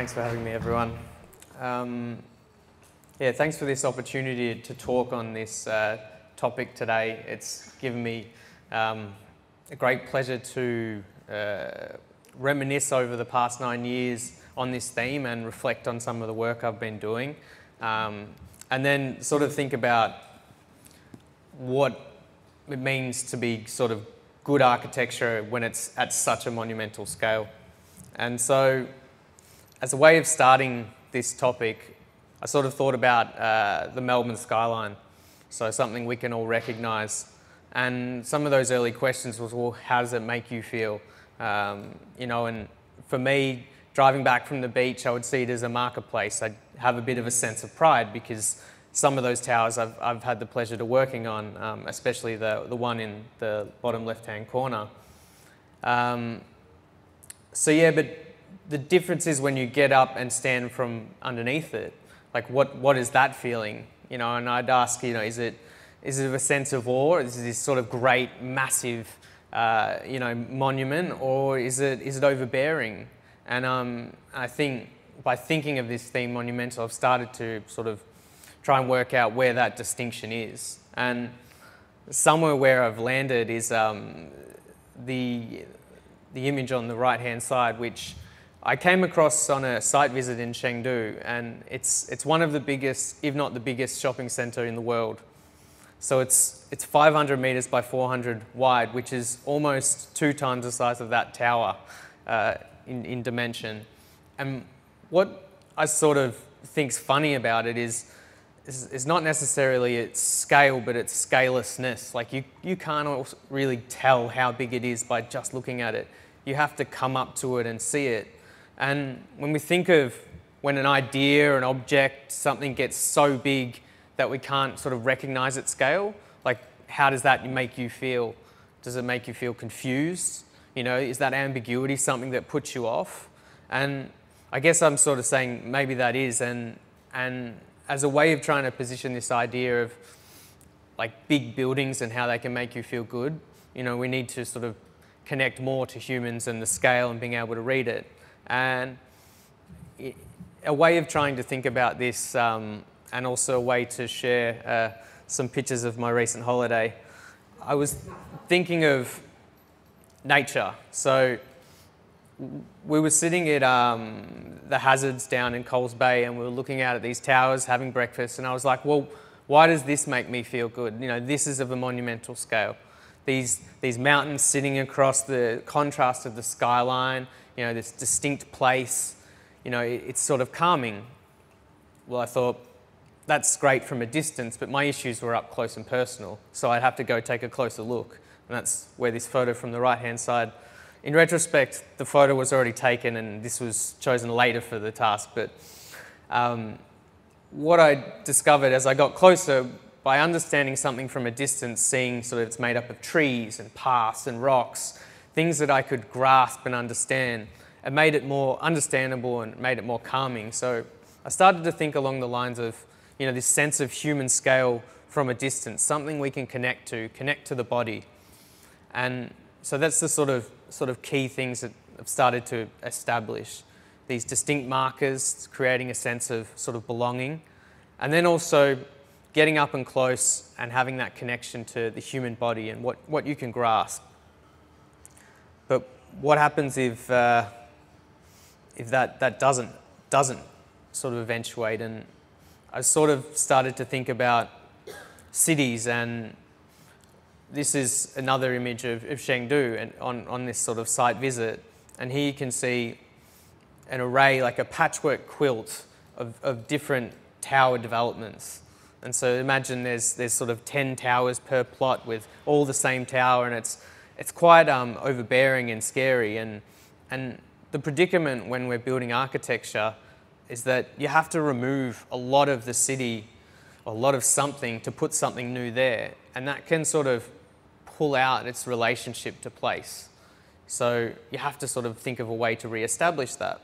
Thanks for having me, everyone. Um, yeah, thanks for this opportunity to talk on this uh, topic today. It's given me um, a great pleasure to uh, reminisce over the past nine years on this theme and reflect on some of the work I've been doing. Um, and then sort of think about what it means to be sort of good architecture when it's at such a monumental scale. And so, as a way of starting this topic, I sort of thought about uh, the Melbourne skyline, so something we can all recognise. And some of those early questions was, well, how does it make you feel? Um, you know, and for me, driving back from the beach, I would see it as a marketplace. I'd have a bit of a sense of pride because some of those towers I've, I've had the pleasure to working on, um, especially the, the one in the bottom left-hand corner. Um, so yeah, but the difference is when you get up and stand from underneath it, like what, what is that feeling? You know, and I'd ask, you know, is it, is it a sense of awe? Is it this sort of great, massive, uh, you know, monument, or is it, is it overbearing? And um, I think by thinking of this theme monumental, I've started to sort of try and work out where that distinction is. And somewhere where I've landed is um, the, the image on the right hand side, which I came across on a site visit in Chengdu, and it's, it's one of the biggest, if not the biggest, shopping center in the world. So it's, it's 500 meters by 400 wide, which is almost two times the size of that tower uh, in, in dimension. And what I sort of think's funny about it is is, not necessarily its scale, but its scalelessness. Like you, you can't really tell how big it is by just looking at it. You have to come up to it and see it. And when we think of when an idea, an object, something gets so big that we can't sort of recognize its scale, like how does that make you feel? Does it make you feel confused? You know, is that ambiguity something that puts you off? And I guess I'm sort of saying maybe that is, and and as a way of trying to position this idea of like big buildings and how they can make you feel good, you know, we need to sort of connect more to humans and the scale and being able to read it. And a way of trying to think about this um, and also a way to share uh, some pictures of my recent holiday. I was thinking of nature. So we were sitting at um, the Hazards down in Coles Bay and we were looking out at these towers having breakfast and I was like, well, why does this make me feel good? You know, this is of a monumental scale. These, these mountains sitting across the contrast of the skyline, you know, this distinct place, you know, it, it's sort of calming. Well, I thought, that's great from a distance, but my issues were up close and personal, so I'd have to go take a closer look. And that's where this photo from the right hand side in retrospect, the photo was already taken and this was chosen later for the task, but um, what I discovered as I got closer, by understanding something from a distance, seeing sort of it's made up of trees and paths and rocks, things that I could grasp and understand, it made it more understandable and made it more calming. So I started to think along the lines of, you know, this sense of human scale from a distance, something we can connect to, connect to the body. And so that's the sort of sort of key things that I've started to establish these distinct markers, creating a sense of sort of belonging, and then also getting up and close and having that connection to the human body and what, what you can grasp. But what happens if, uh, if that, that doesn't, doesn't sort of eventuate? And I sort of started to think about cities and this is another image of, of Chengdu and on, on this sort of site visit. And here you can see an array, like a patchwork quilt of, of different tower developments. And so imagine there's, there's sort of 10 towers per plot with all the same tower and it's, it's quite um, overbearing and scary. And, and the predicament when we're building architecture is that you have to remove a lot of the city, a lot of something to put something new there. And that can sort of pull out its relationship to place. So you have to sort of think of a way to re-establish that.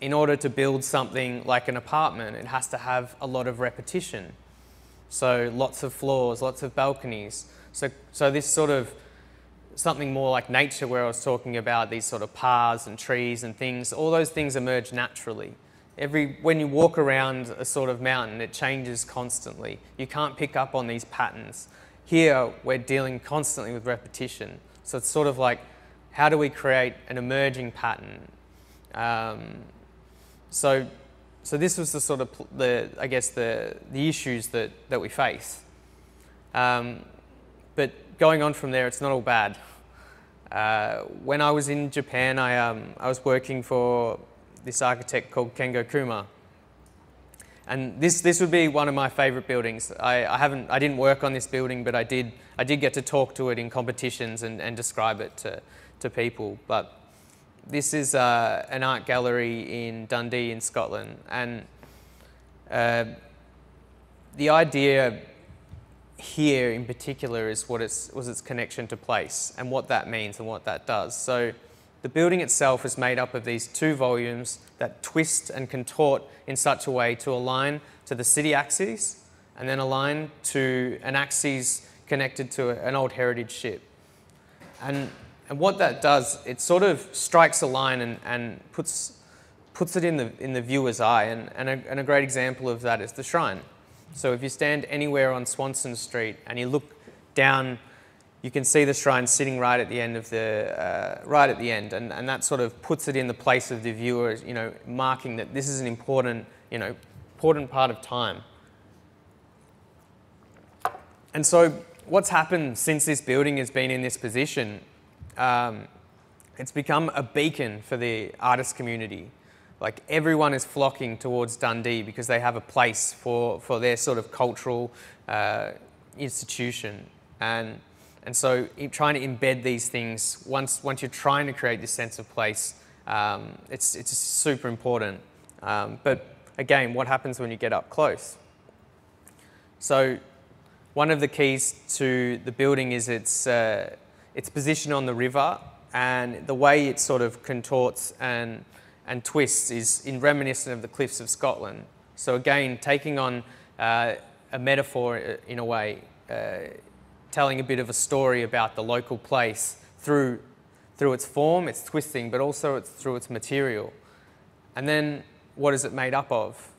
In order to build something like an apartment, it has to have a lot of repetition. So lots of floors, lots of balconies. So, so this sort of something more like nature, where I was talking about these sort of paths and trees and things, all those things emerge naturally. Every, when you walk around a sort of mountain, it changes constantly. You can't pick up on these patterns. Here, we're dealing constantly with repetition. So it's sort of like, how do we create an emerging pattern? Um, so, so this was the sort of the, I guess the the issues that that we face. Um, but going on from there, it's not all bad. Uh, when I was in Japan, I, um, I was working for this architect called Kengo Kuma. And this, this would be one of my favorite buildings. I, I, haven't, I didn't work on this building, but I did, I did get to talk to it in competitions and, and describe it to, to people. But this is uh, an art gallery in Dundee in Scotland. And uh, the idea here in particular is what its, was its connection to place and what that means and what that does. So the building itself is made up of these two volumes that twist and contort in such a way to align to the city axis and then align to an axis connected to an old heritage ship. And, and what that does, it sort of strikes a line and, and puts, puts it in the, in the viewer's eye. And, and, a, and a great example of that is the shrine. So if you stand anywhere on Swanston Street and you look down, you can see the shrine sitting right at the end of the, uh, right at the end, and, and that sort of puts it in the place of the viewer, you know, marking that this is an important, you know, important part of time. And so what's happened since this building has been in this position, um, it's become a beacon for the artist community like everyone is flocking towards Dundee because they have a place for, for their sort of cultural uh, institution. And, and so trying to embed these things, once, once you're trying to create this sense of place, um, it's, it's super important. Um, but again, what happens when you get up close? So one of the keys to the building is its, uh, its position on the river and the way it sort of contorts and and twists is in reminiscent of the cliffs of Scotland. So again, taking on uh, a metaphor uh, in a way, uh, telling a bit of a story about the local place through, through its form, its twisting, but also it's through its material. And then what is it made up of?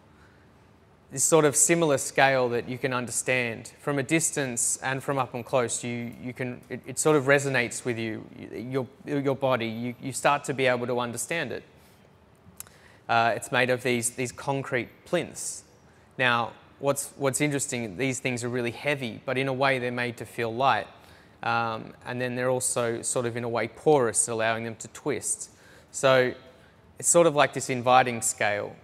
This sort of similar scale that you can understand from a distance and from up and close. You, you can, it, it sort of resonates with you, your, your body. You, you start to be able to understand it. Uh, it's made of these, these concrete plinths. Now, what's, what's interesting, these things are really heavy, but in a way they're made to feel light. Um, and then they're also sort of in a way porous, allowing them to twist. So it's sort of like this inviting scale.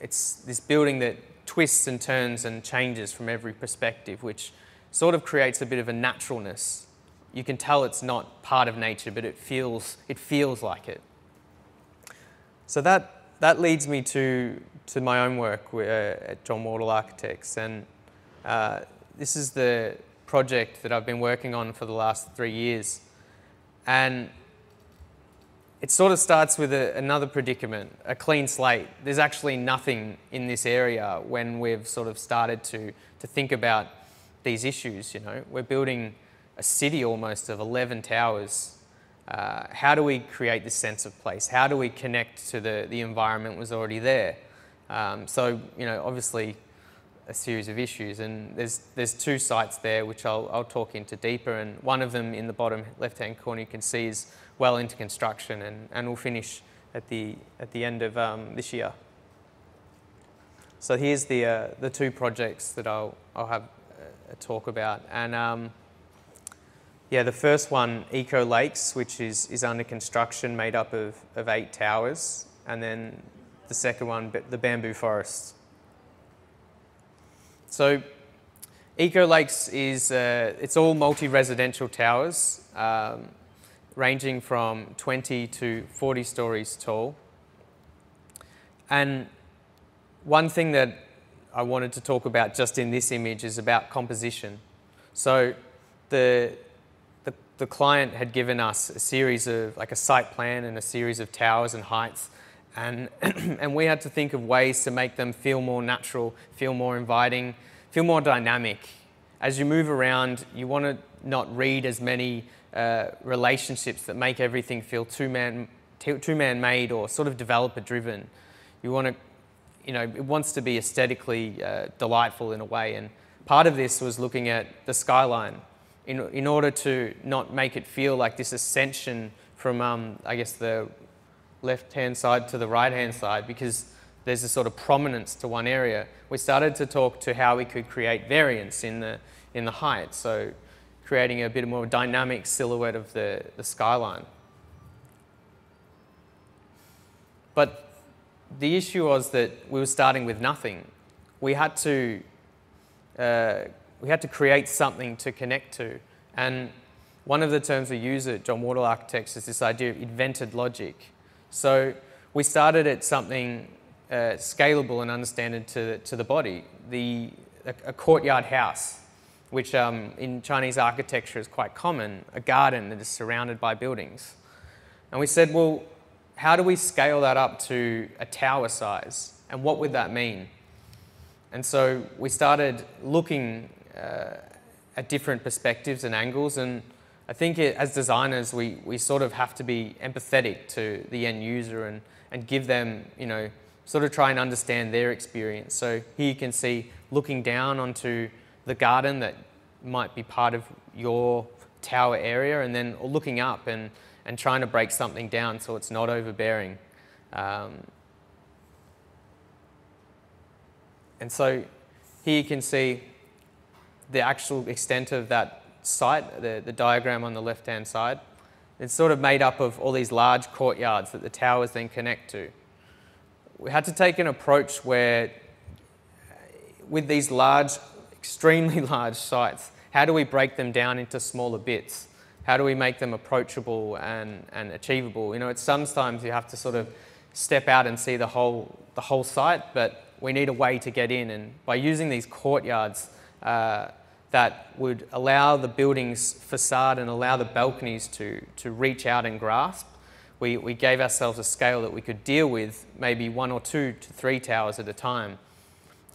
It's this building that twists and turns and changes from every perspective, which sort of creates a bit of a naturalness. You can tell it's not part of nature, but it feels, it feels like it. So that that leads me to, to my own work uh, at John Wardle Architects. And uh, this is the project that I've been working on for the last three years. And it sort of starts with a, another predicament, a clean slate. There's actually nothing in this area when we've sort of started to, to think about these issues. You know, we're building a city almost of 11 towers uh, how do we create this sense of place? How do we connect to the, the environment was already there? Um, so, you know, obviously a series of issues and there's, there's two sites there which I'll, I'll talk into deeper and one of them in the bottom left-hand corner you can see is well into construction and, and will finish at the, at the end of um, this year. So here's the, uh, the two projects that I'll, I'll have a talk about and um, yeah, the first one, Eco Lakes, which is, is under construction, made up of, of eight towers. And then the second one, the Bamboo Forest. So Eco Lakes is, uh, it's all multi-residential towers, um, ranging from 20 to 40 stories tall. And one thing that I wanted to talk about just in this image is about composition. So the, the client had given us a series of, like a site plan and a series of towers and heights. And, and we had to think of ways to make them feel more natural, feel more inviting, feel more dynamic. as you move around, you want to not read as many uh, relationships that make everything feel two man two man made or sort of developer driven. You want to, you know, it wants to be aesthetically uh, delightful in a way. And part of this was looking at the skyline in, in order to not make it feel like this ascension from, um, I guess, the left hand side to the right hand side because there's a sort of prominence to one area. We started to talk to how we could create variance in the, in the height. So creating a bit more dynamic silhouette of the, the skyline. But the issue was that we were starting with nothing. We had to, uh, we had to create something to connect to. And one of the terms we use at John Wardle Architects is this idea of invented logic. So we started at something uh, scalable and understanded to, to the body, the, a, a courtyard house, which um, in Chinese architecture is quite common, a garden that is surrounded by buildings. And we said, well, how do we scale that up to a tower size? And what would that mean? And so we started looking uh, at different perspectives and angles. And I think it, as designers, we, we sort of have to be empathetic to the end user and, and give them, you know, sort of try and understand their experience. So here you can see looking down onto the garden that might be part of your tower area and then looking up and and trying to break something down so it's not overbearing. Um, and so here you can see the actual extent of that site, the, the diagram on the left-hand side. It's sort of made up of all these large courtyards that the towers then connect to. We had to take an approach where, with these large, extremely large sites, how do we break them down into smaller bits? how do we make them approachable and, and achievable? You know, it's sometimes you have to sort of step out and see the whole, the whole site, but we need a way to get in. And by using these courtyards uh, that would allow the building's facade and allow the balconies to, to reach out and grasp, we, we gave ourselves a scale that we could deal with maybe one or two to three towers at a time.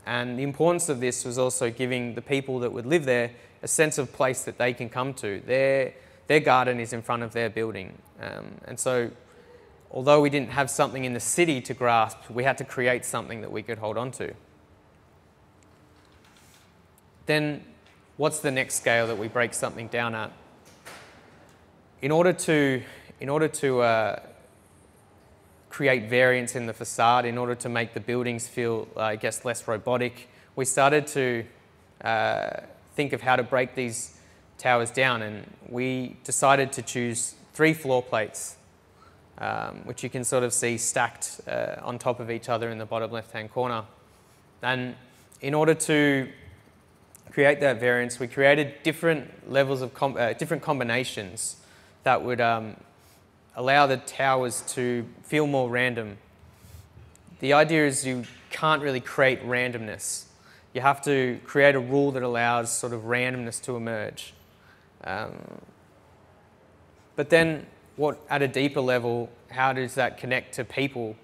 And the importance of this was also giving the people that would live there a sense of place that they can come to. They're, their garden is in front of their building. Um, and so, although we didn't have something in the city to grasp, we had to create something that we could hold on to. Then, what's the next scale that we break something down at? In order to, in order to uh, create variance in the facade, in order to make the buildings feel, uh, I guess, less robotic, we started to uh, think of how to break these towers down, and we decided to choose three floor plates, um, which you can sort of see stacked uh, on top of each other in the bottom left-hand corner. And in order to create that variance, we created different levels of com uh, different combinations that would um, allow the towers to feel more random. The idea is you can't really create randomness. You have to create a rule that allows sort of randomness to emerge. Um, but then, what at a deeper level, how does that connect to people?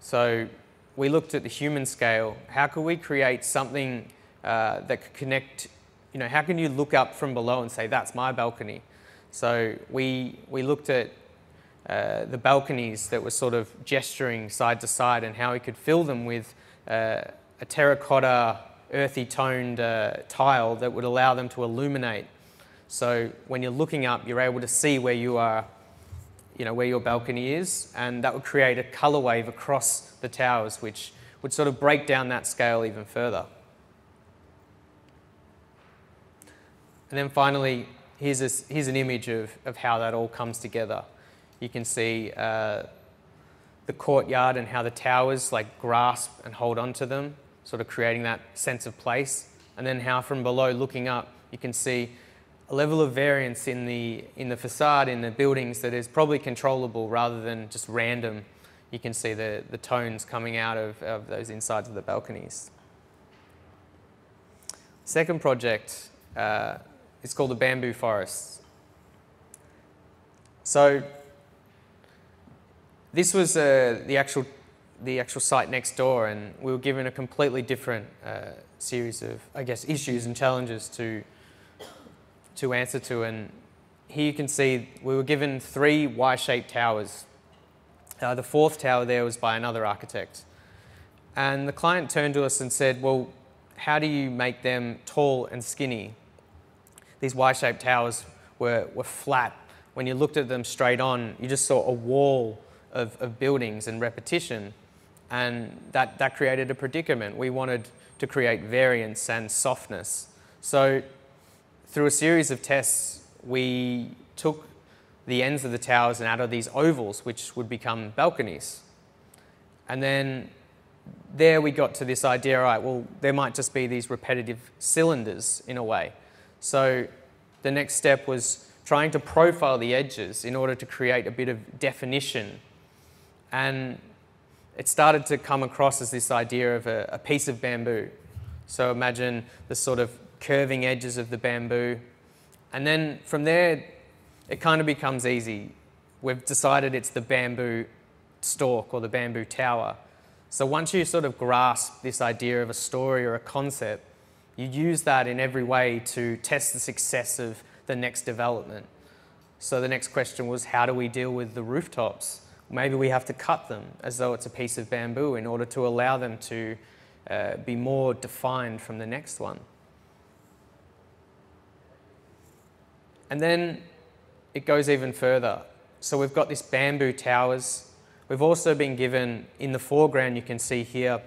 So, we looked at the human scale. How could we create something uh, that could connect? You know, how can you look up from below and say, "That's my balcony"? So we we looked at uh, the balconies that were sort of gesturing side to side and how we could fill them with uh, a terracotta, earthy toned uh, tile that would allow them to illuminate so when you're looking up, you're able to see where you are, you know, where your balcony is, and that would create a color wave across the towers, which would sort of break down that scale even further. And then finally, here's, here's an image of, of how that all comes together. You can see uh, the courtyard and how the towers like grasp and hold onto them, sort of creating that sense of place. And then how from below looking up, you can see a level of variance in the, in the facade, in the buildings that is probably controllable rather than just random. You can see the, the tones coming out of, of those insides of the balconies. Second project uh, is called the Bamboo Forests. So this was uh, the, actual, the actual site next door and we were given a completely different uh, series of, I guess, issues and challenges to, to answer to. And here you can see we were given three Y-shaped towers. Uh, the fourth tower there was by another architect. And the client turned to us and said, well, how do you make them tall and skinny? These Y-shaped towers were, were flat. When you looked at them straight on, you just saw a wall of, of buildings and repetition. And that, that created a predicament. We wanted to create variance and softness. So through a series of tests, we took the ends of the towers and added these ovals, which would become balconies. And then there we got to this idea, right, well, there might just be these repetitive cylinders in a way. So the next step was trying to profile the edges in order to create a bit of definition. And it started to come across as this idea of a, a piece of bamboo. So imagine the sort of curving edges of the bamboo. And then from there, it kind of becomes easy. We've decided it's the bamboo stalk or the bamboo tower. So once you sort of grasp this idea of a story or a concept, you use that in every way to test the success of the next development. So the next question was how do we deal with the rooftops? Maybe we have to cut them as though it's a piece of bamboo in order to allow them to uh, be more defined from the next one. And then it goes even further. So we've got this bamboo towers. We've also been given, in the foreground you can see here,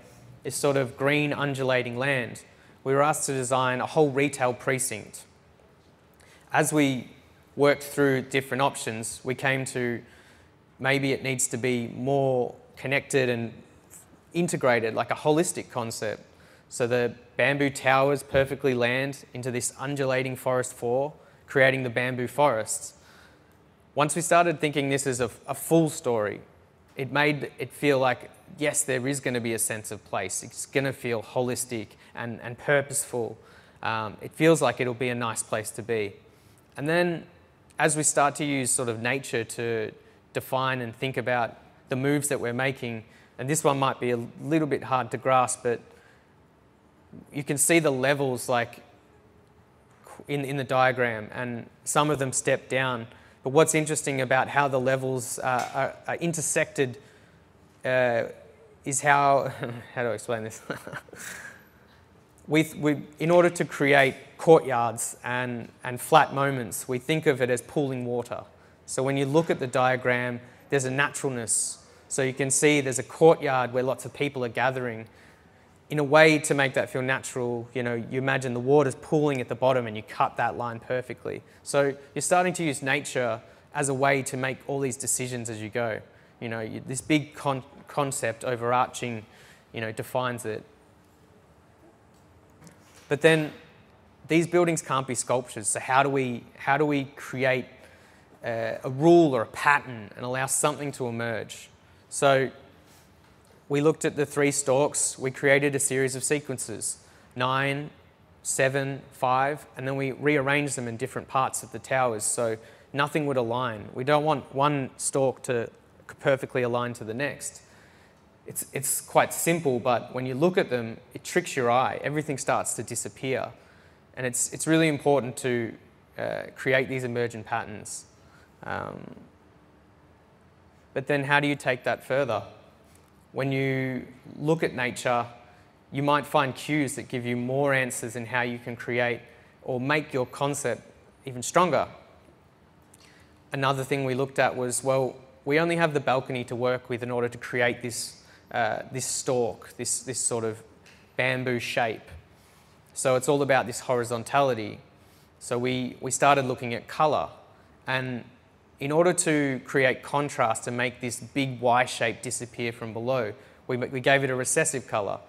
is sort of green undulating land. We were asked to design a whole retail precinct. As we worked through different options, we came to maybe it needs to be more connected and integrated, like a holistic concept. So the bamboo towers perfectly land into this undulating forest floor, creating the bamboo forests. Once we started thinking this as a, a full story, it made it feel like, yes, there is going to be a sense of place. It's going to feel holistic and, and purposeful. Um, it feels like it'll be a nice place to be. And then as we start to use sort of nature to define and think about the moves that we're making, and this one might be a little bit hard to grasp, but you can see the levels like in, in the diagram, and some of them step down. But what's interesting about how the levels uh, are, are, intersected uh, is how, how do I explain this? in order to create courtyards and, and flat moments, we think of it as pooling water. So when you look at the diagram, there's a naturalness. So you can see there's a courtyard where lots of people are gathering. In a way to make that feel natural, you know, you imagine the water's pooling at the bottom and you cut that line perfectly. So you're starting to use nature as a way to make all these decisions as you go. You know, this big con concept overarching, you know, defines it. But then these buildings can't be sculptures. So how do we, how do we create a, a rule or a pattern and allow something to emerge? So we looked at the three stalks. We created a series of sequences, nine, seven, five, and then we rearranged them in different parts of the towers so nothing would align. We don't want one stalk to perfectly align to the next. It's, it's quite simple, but when you look at them, it tricks your eye. Everything starts to disappear. And it's, it's really important to uh, create these emergent patterns. Um, but then how do you take that further? When you look at nature, you might find cues that give you more answers in how you can create or make your concept even stronger. Another thing we looked at was, well, we only have the balcony to work with in order to create this uh, this stalk, this, this sort of bamboo shape. So it's all about this horizontality. So we, we started looking at colour. And in order to create contrast and make this big Y shape disappear from below, we, we gave it a recessive colour,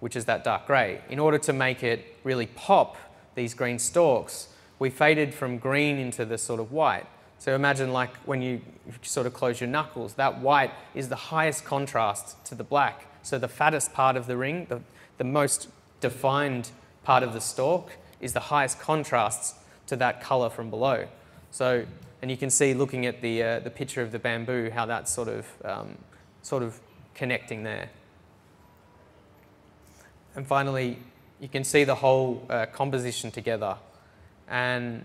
which is that dark grey. In order to make it really pop, these green stalks, we faded from green into the sort of white. So imagine like when you sort of close your knuckles, that white is the highest contrast to the black. So the fattest part of the ring, the, the most defined part of the stalk, is the highest contrast to that color from below. So, and you can see looking at the, uh, the picture of the bamboo, how that's sort of, um, sort of connecting there. And finally, you can see the whole uh, composition together. And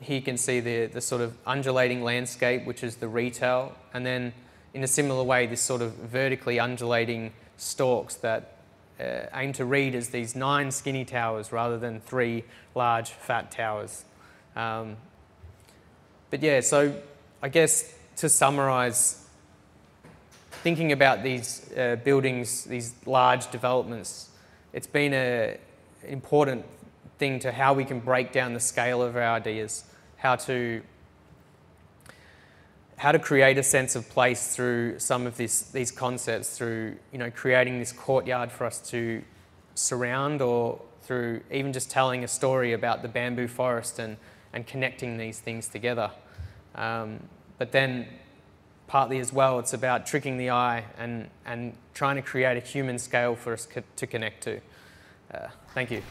here you can see the, the sort of undulating landscape, which is the retail, and then in a similar way, this sort of vertically undulating stalks that uh, aim to read as these nine skinny towers rather than three large fat towers. Um, but yeah, so I guess to summarize, thinking about these uh, buildings, these large developments, it's been an important thing to how we can break down the scale of our ideas, how to how to create a sense of place through some of this, these concepts, through you know creating this courtyard for us to surround, or through even just telling a story about the bamboo forest and, and connecting these things together. Um, but then partly as well, it's about tricking the eye and, and trying to create a human scale for us co- to connect to. Uh, thank you.